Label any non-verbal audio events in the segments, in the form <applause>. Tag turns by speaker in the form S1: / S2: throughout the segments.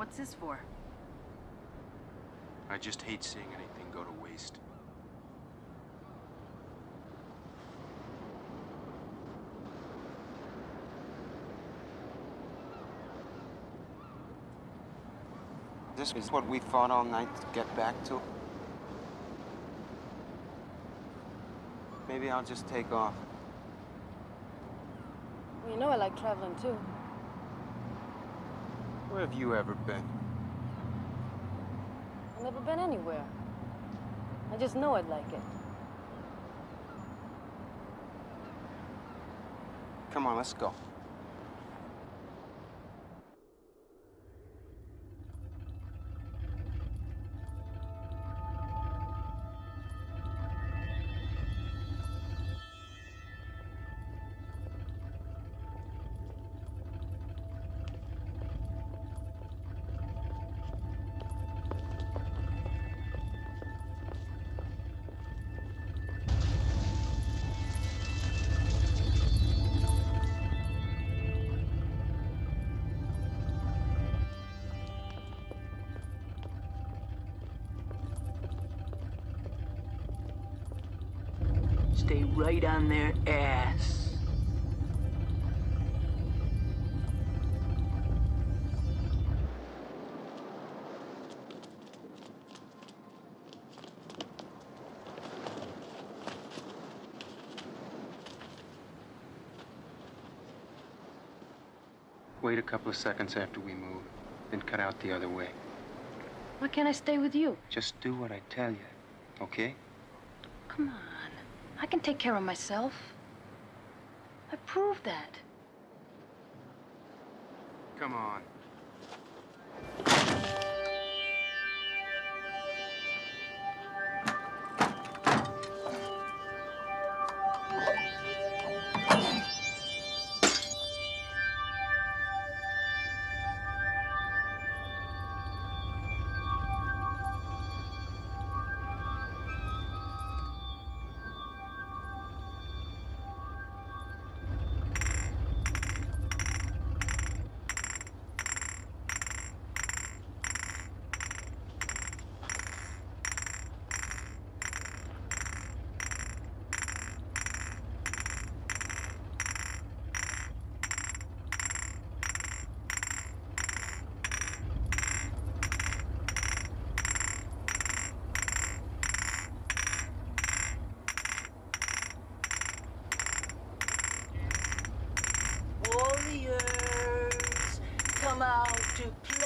S1: What's this for?
S2: I just hate seeing anything go to waste.
S3: This is what we fought all night to get back to? Maybe I'll just take off.
S4: Well, you know I like traveling too.
S3: Where have you ever been?
S4: I've never been anywhere. I just know I'd like it.
S3: Come on, let's go.
S5: Stay right on their ass.
S2: Wait a couple of seconds after we move, then cut out the other way.
S4: Why can't I stay with you?
S2: Just do what I tell you, okay?
S4: Come on. I can take care of myself. I proved that.
S2: Come on.
S5: Out to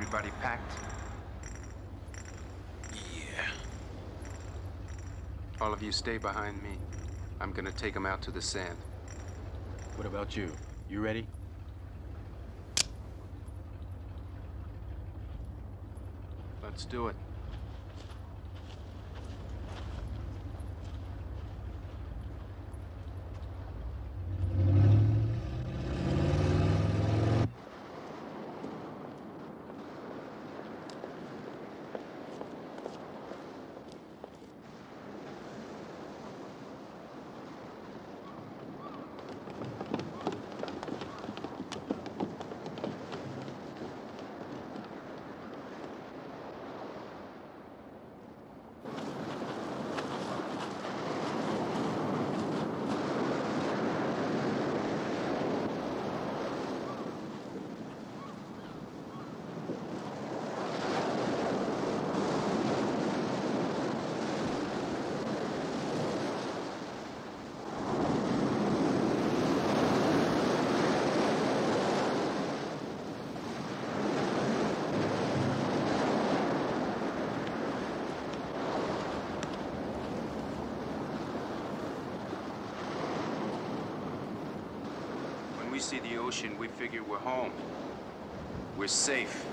S2: Everybody packed?
S3: Yeah.
S2: All of you stay behind me. I'm gonna take them out to the sand.
S6: What about you? You ready?
S2: Let's do it.
S1: We see the ocean, we figure we're home. We're safe.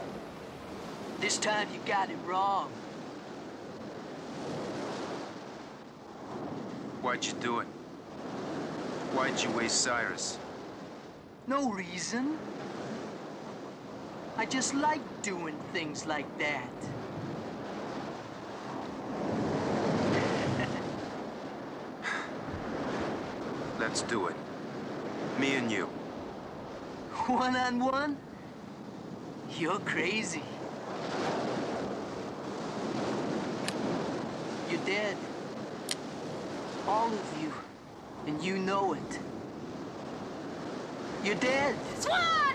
S5: This time you got it wrong.
S1: Why'd you do it? Why'd you waste Cyrus?
S5: No reason. I just like doing things like that. <laughs>
S1: Let's do it. Me and you.
S5: One on one? You're crazy. You're dead. All of you. And you know it. You're dead.
S4: Swan!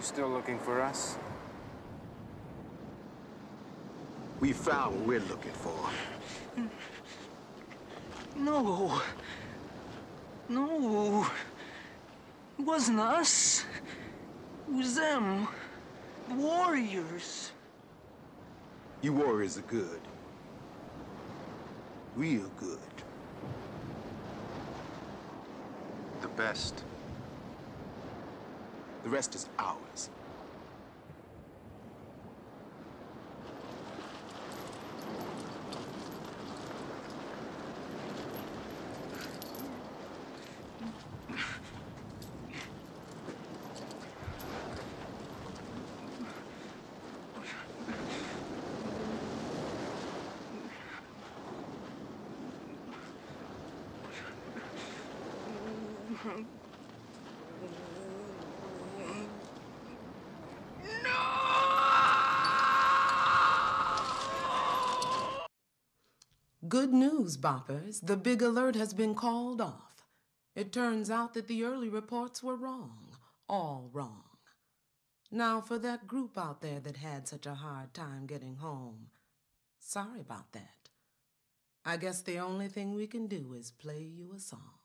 S3: You still looking for us?
S7: We found what we're looking for. Mm.
S5: No. No. It wasn't us. It was them. The warriors.
S7: You warriors are good. Real good.
S1: The best.
S7: The rest is ours. <laughs>
S8: Good news, boppers. The big alert has been called off. It turns out that the early reports were wrong. All wrong. Now, for that group out there that had such a hard time getting home, sorry about that. I guess the only thing we can do is play you a song.